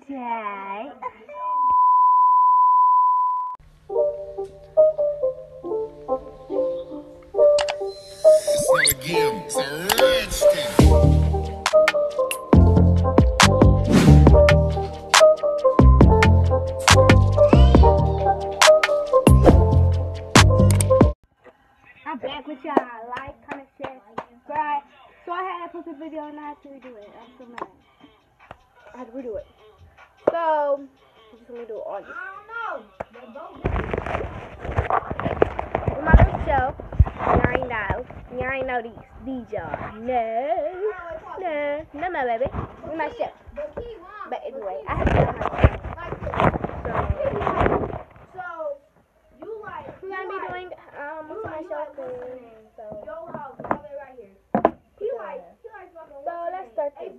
day. It's not a game, it's a redskin. I'm back with y'all. Like, comment, share, subscribe. So I had to post a video and I had to redo it. I'm so mad. I had to redo it. So, I'm just gonna do all this. With my little show, you already know. You already know these. These y'all. No. No. No, my baby. With my show. But anyway, I have to do my So, we're gonna be doing um most of my show thing. So, so let's start this.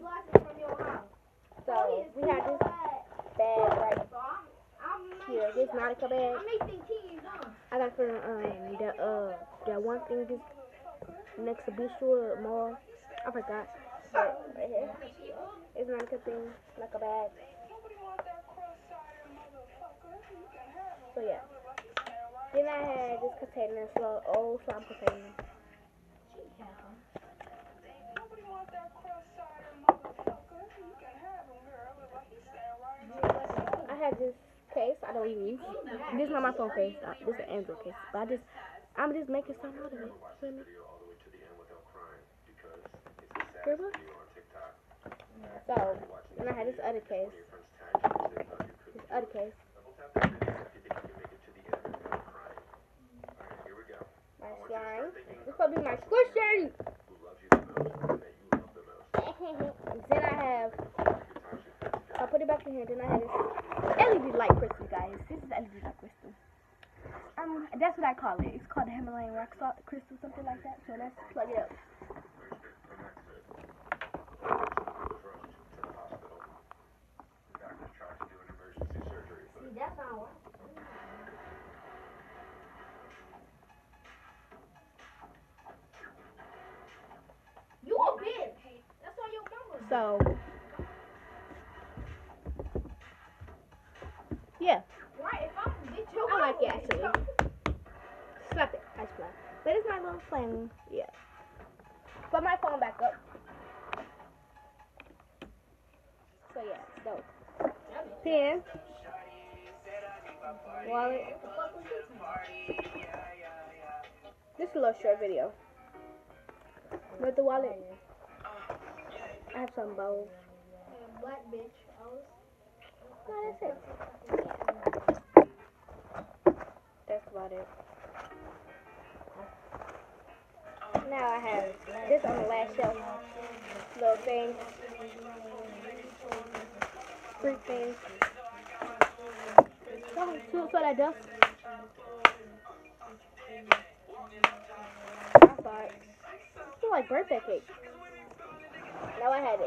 So, we have this bag right here. This Nautica bag. I got from um the uh that one thing just next to Bistro Mall. I forgot. But right here. It's Nautica thing, like a bag. So yeah. Then I had this container, little old slime container. I had this I use. This is not my phone case. Uh, this is an Android case. But I just, I'm just making something out of it. Feel me? Grandma? So, then I had this other case. This other case. My slime. This will be my squishy. then I have. I'll put it back in here. Then I have this LED light crystal, guys. This is LED light crystal. Um, that's what I call it. It's called the Himalayan rock salt crystal, something like that. So let's plug it up. You will be. That's all your fungus. So, yeah, I like it actually. Slap it, I slap. But my little flame. Yeah. Put my phone back up. So yeah, dope. Pen. Wallet. This is a little short video. With the wallet. I have some bowls. No, that's it. That's about it. Now I have this on the last shelf. Little thing. Three things. Oh, see what that does? I it. It's like birthday cake. Now I had.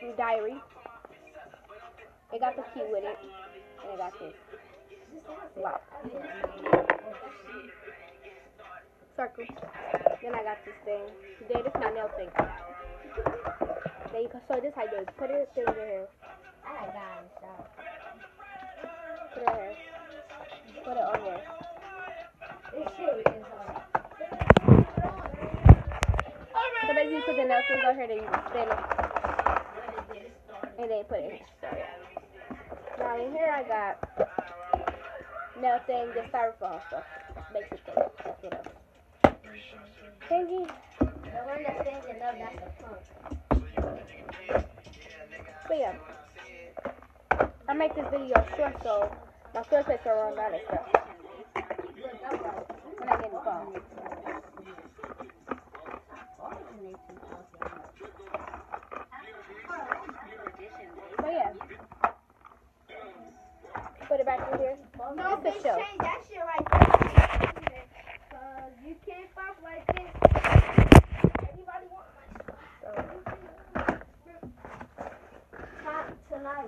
Your diary. It got the key with it. And it got this. Wow. Circle. Then I got this thing. Then this is my nail thing. Then you can so this how you do it. Put it thing in here. Put it here. Put it on here. So basically you put the nail things on here, then you spin it. And then put it here. So yeah. Now in here I got nail thing, the styrofoam stuff. Basic thing. That's what else. Thingy. But yeah. I make this video short so my first place will run out of stuff. Put it back in here. No, they a show. change that shit right there. Cause uh, you can't fuck like this. Everybody want my shit. So. Tonight.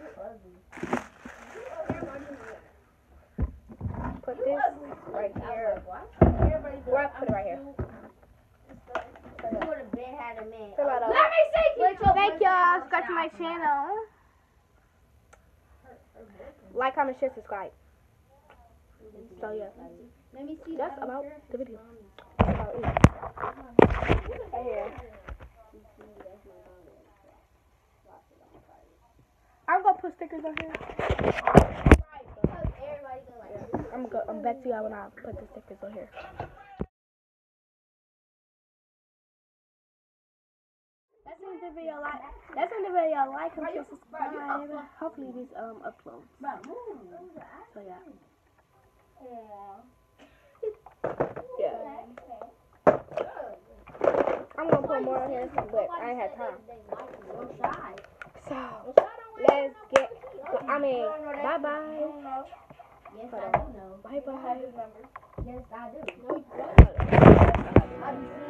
You ugly. Put this right here. Where I put it right here. Let me see you. Thank y'all. for to my channel. Like, comment, share, subscribe. So yeah, Let me see. that's about the video. That's about it. Right here. I'm gonna put stickers on here. Right, because everybody go like this. I'm gonna go. I'm back to y'all when I put the stickers on here. Video like and share, subscribe. Hopefully this um uploads. So yeah. Yeah. I'm gonna put more on here, but I ain't had time. So let's get. I mean, bye bye. Yes, I do know. Bye bye. Yes, I do.